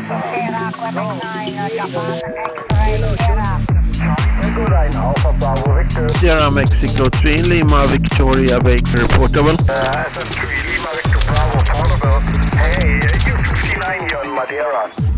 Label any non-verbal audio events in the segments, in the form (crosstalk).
Sierra Quebec 9, uh, Japan X-ray Sierra. Good line, Alpha Bravo Victor. Sierra Mexico 3 Lima Victoria Baker Portable. Uh, SS3 Lima Victor Bravo Portable. Hey, U59 you're on Madeira.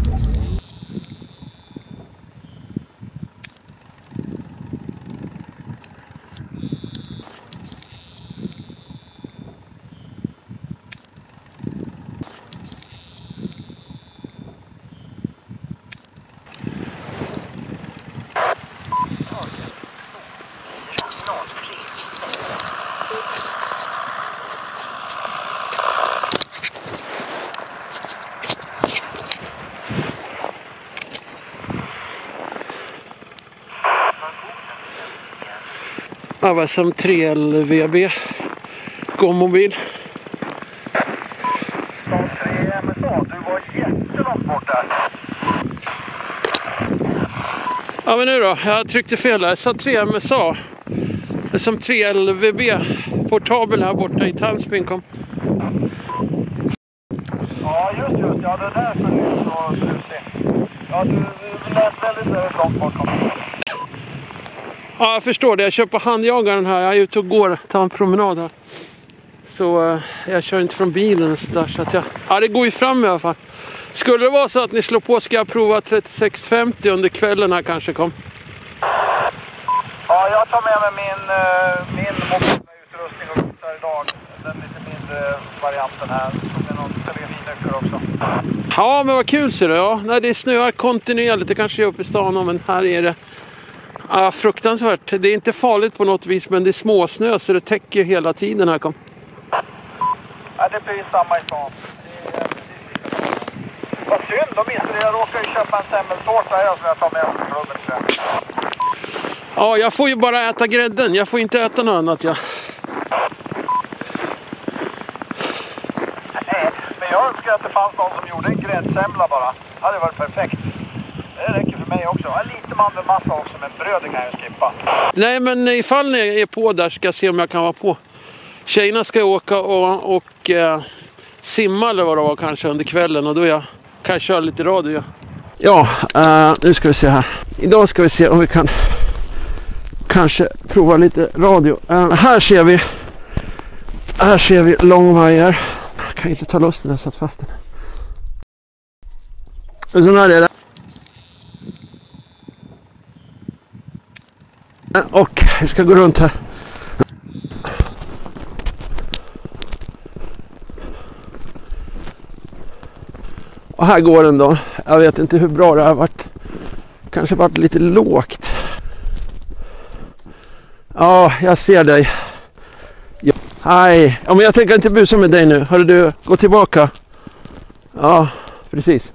Avasam 3 LVB. Gåmobil. De tre MSA, du var jättelångt bort där. Ja men nu då, jag tryckte fel där. Jag sa 3 MSA. Som 3 LVB. Portabel här borta i Tandsbyn kom. Ja, just just. Ja, det där såg ut så brusigt. Ja, du, du lät väldigt, väldigt långt bort. Ja jag förstår det. Jag kör på handjagaren här. Jag är ute och går. Tar en promenad här. Så eh, jag kör inte från bilen och sådär. Så att jag... Ja det går ju fram i alla fall. Skulle det vara så att ni slår på ska jag prova 3650 under kvällen här kanske kom. Ja, jag tar med mig min, uh, min mobila utrustning och visar idag. Den lite mindre varianten här. Tog med någon telefoninnyckel också. Ja, men vad kul ser du. Ja, nej, det snöar kontinuerligt. Det kanske är uppe i stan men här är det ja, fruktansvärt. Det är inte farligt på något vis, men det är småsnö så det täcker hela tiden här. Kom. Ja, det är precis samma i stan. Vad synd, då missade jag. Jag råkade ju köpa en semmeltårta här som jag tar med från klubben. Ja, jag får ju bara äta grädden. Jag får inte äta något annat. Ja. Nej, men jag önskar att det fanns någon som gjorde en gräddsemla bara. Det hade varit perfekt. Det räcker för mig också. Ja, lite mandelmassa också, men brödet kan jag skippa. Nej, men ifall ni är på där ska jag se om jag kan vara på. Tjejerna ska åka och, och eh, simma eller vad det var kanske under kvällen och då jag, kan jag köra lite radio. Ja, eh, nu ska vi se här. Idag ska vi se om vi kan kanske prova lite radio. Eh, här ser vi här ser vi långvajer. Jag kan inte ta loss den, jag satt fast den. Och så här är det. Och vi ska gå runt här. Och här går den då. Jag vet inte hur bra det har varit. Kanske varit lite lågt. Ja, jag ser dig. Ja. Hej. Ja, men jag tänker inte busa med dig nu. Hörru du, gå tillbaka. Ja, precis.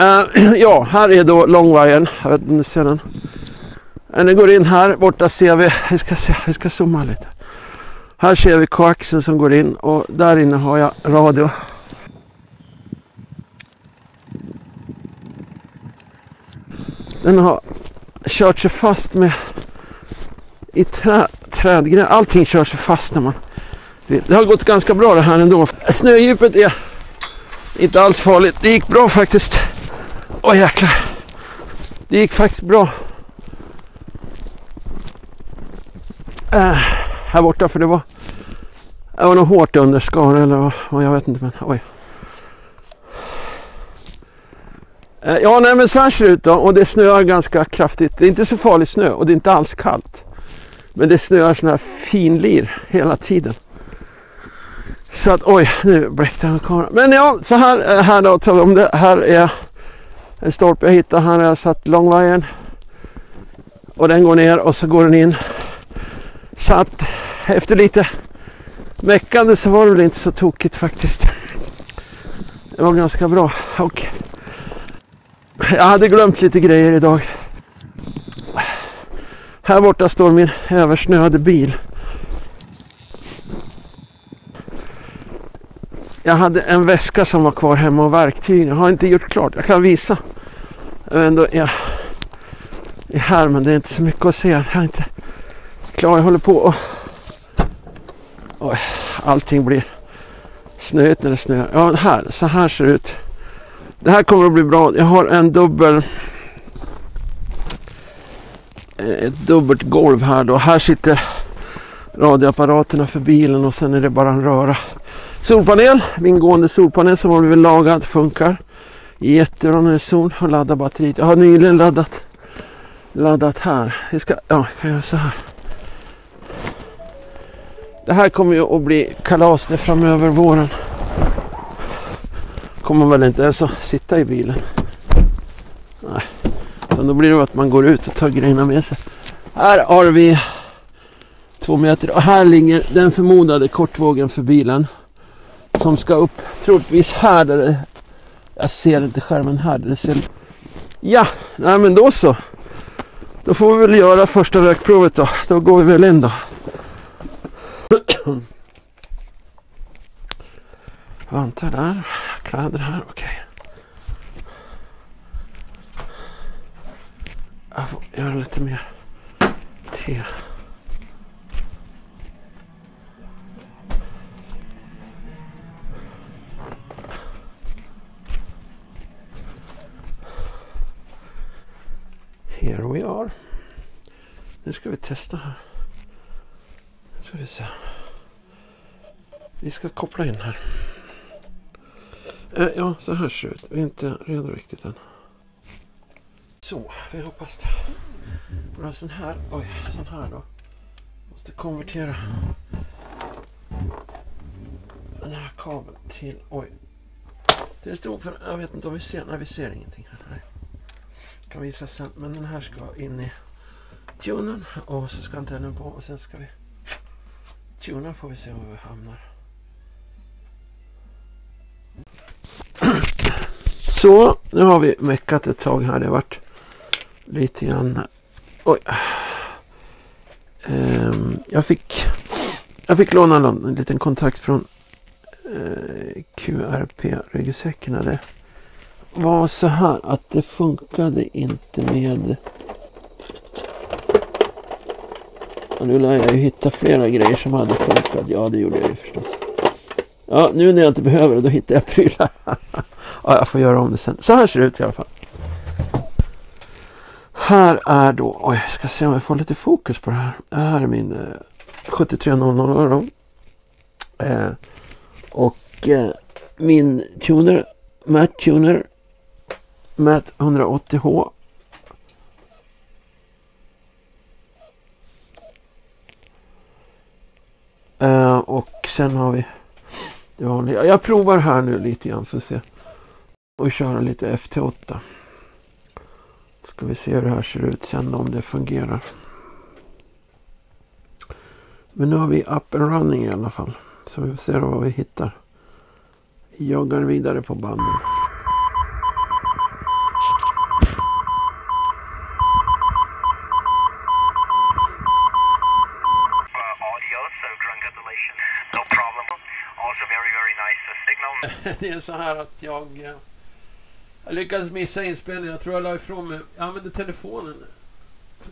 Uh, (clears throat) ja, här är då långvajern. Jag vet inte om ni ser den. Eh, den går in här. Borta ser vi. Vi ska, se, vi ska zooma lite. Här ser vi koaxen som går in och där inne har jag radio. Den har kört sig fast med i trä, trädgrenar. Allting kör sig fast när man vill. Det har gått ganska bra det här ändå. Snödjupet är inte alls farligt. Det gick bra faktiskt. Åh jäklar. Det gick faktiskt bra. Äh, här borta för det var det var nog hårt underskar eller vad, jag vet inte men oj. Äh, ja nej men så här ser det ut då och det snöar ganska kraftigt. Det är inte så farlig snö och det är inte alls kallt. Men det snöar sån här finlir hela tiden. Så att oj nu bläckte jag kameran. Men ja så här, äh, här då om det. Här är en stolpe jag hittade. Här har jag satt långvajern. Och den går ner och så går den in. Så att efter lite meckande så var det väl inte så tokigt faktiskt. Det var ganska bra. Och jag hade glömt lite grejer idag. Här borta står min översnöade bil. Jag hade en väska som var kvar hemma och verktyg. Jag har inte gjort klart. Jag kan visa. Ändå är är här men det är inte så mycket att se. Jag är inte klar. Jag håller på och Oj, allting blir Snöigt när det snöar. Ja, här. Så här ser det ut. Det här kommer att bli bra. Jag har en dubbel... Eh, ett dubbelt golv här då. Här sitter radioapparaterna för bilen och sen är det bara en röra. Solpanel, min gående solpanel som har blivit lagad, funkar. Jättebra när det är sol och ladda batteriet. Jag har nyligen laddat, laddat här. Jag ska, ja, jag kan göra så här. Det här kommer ju att bli kalas det framöver våren. Kommer väl inte ens att sitta i bilen. Nej, Utan då blir det att man går ut och tar grejerna med sig. Här har vi två meter och här ligger den förmodade kortvågen för bilen. Som ska upp troligtvis här där det, jag ser inte skärmen här där det ser Ja, nej men då så. Då får vi väl göra första rökprovet då. Då går vi väl in då. (clears throat) Vantar där, kläder här, okej. Jag får göra lite mer te. Here we are. Nu ska vi testa här. Nu ska vi se. Vi ska koppla in här. Eh, ja, så här ser det ut. Vi är inte redo riktigt än. Så, vi hoppas det. Bara sån här. Oj, sån här då. Måste konvertera den här kabeln till... Oj. Till det stod för... Jag vet inte om vi ser... Nej, vi ser ingenting här. Kan visa sen. Men den här ska in i tunen. Och så ska antennen på. Och sen ska vi tuna får vi se var vi hamnar. (clears throat) Så, nu har vi meckat ett tag här. Det har varit lite grann... Oj. Ehm, jag fick... Jag fick låna en, liten kontakt från eh, QRP ryggsäckarna. Det var så här att det funkade inte med... Och nu lär jag ju hitta flera grejer som hade funkat. Ja, det gjorde jag ju förstås. Ja, nu när jag inte behöver det, då hittar jag prylar. (laughs) ja, jag får göra om det sen. Så här ser det ut i alla fall. Här är då, oj, jag ska se om jag får lite fokus på det här. Det här är min eh, 7300 då. Eh, och eh, min tuner, Matt Tuner, Matt 180H. Uh, och sen har vi det vanliga. Jag provar här nu lite grann så se. Och köra lite FT8. Ska vi se hur det här ser ut sen om det fungerar. Men nu har vi up and running i alla fall. Så vi får se vad vi hittar. Joggar vidare på banden. (laughs) det är så här att jag... Eh, jag lyckades missa inspelningen. Jag tror jag la ifrån mig... Jag använde telefonen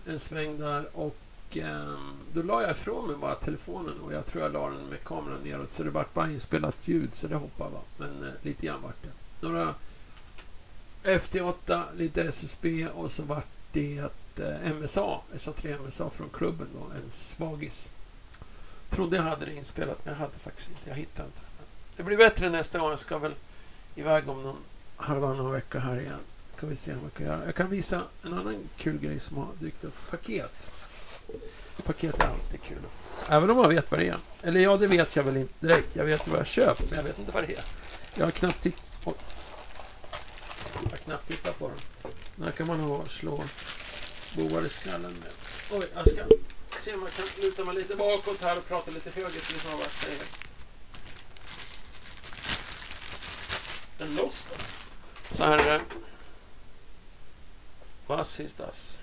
en sväng där och ehm, då la jag ifrån mig bara telefonen och jag tror jag la den med kameran neråt så det vart bara inspelat ljud så det hoppade va. Men eh, lite grann vart det. Några FT8, lite SSB och så vart det eh, MSA, SA3 MSA från klubben då, en svagis. Trodde jag hade det inspelat men jag hade faktiskt inte. Jag hittade inte det. Blir bättre nästa gång. Jag ska väl iväg om någon halvannan vecka här igen. Kan vi se vad jag kan göra. Jag kan visa en annan kul grej som har dykt upp. Paket. Paket är alltid kul. att få. Även om man vet vad det är. Eller ja, det vet jag väl inte direkt. Jag vet vad jag köpt, men jag vet inte vad det är. Jag har knappt tittat... Oj. Jag har knappt tittat på dem. Den här kan man nog slå bovar i skallen med. Oj, jag ska se om jag kan luta mig lite bakåt här och prata lite högre så vad jag säger. Den loss då. Så här eh, är det. Was ist das?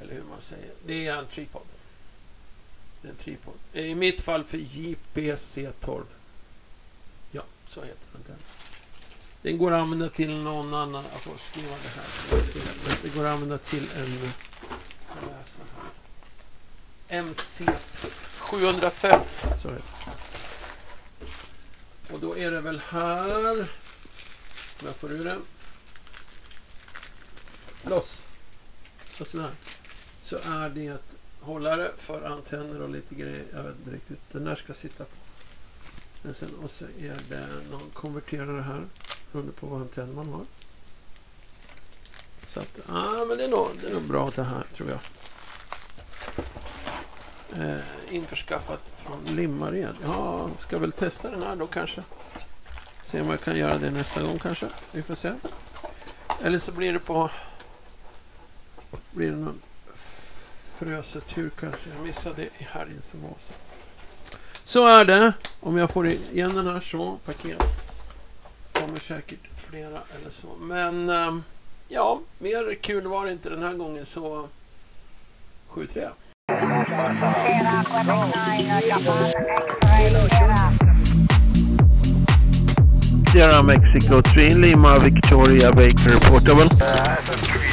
Eller hur man säger. Det är en tripod. Det är en tripod. I mitt fall för JPC12. Ja, så heter den. den. Den går att använda till någon annan. Jag får skriva det här. Det går att använda till en... Eh, jag Sorry läsa här. MC 705. Så är det. Och då är det väl här. Om jag får ur den. Loss. Och sådär. Så är det hållare för antenner och lite grejer. Jag vet inte riktigt. Den där ska sitta på. Men sen, och så är det någon konverterare här. Beroende på vad antenn man har. Så att, ja men det är nog, det är nog bra det här tror jag. Eh, införskaffat från Limmared. Ja, ska väl testa den här då kanske. Se om jag kan göra det nästa gång kanske. Vi får se. Eller så blir det på... Blir det någon frösetur kanske. Jag missade i helgen som var så. Så är det. Om jag får igen den här så. Paket. Kommer säkert flera eller så. Men eh, ja, mer kul var det inte den här gången så 7-3. Sierra Quebec 9, Japan X-ray Sierra. Sierra Mexico 3 Lima Victoria Baker Portable. SS3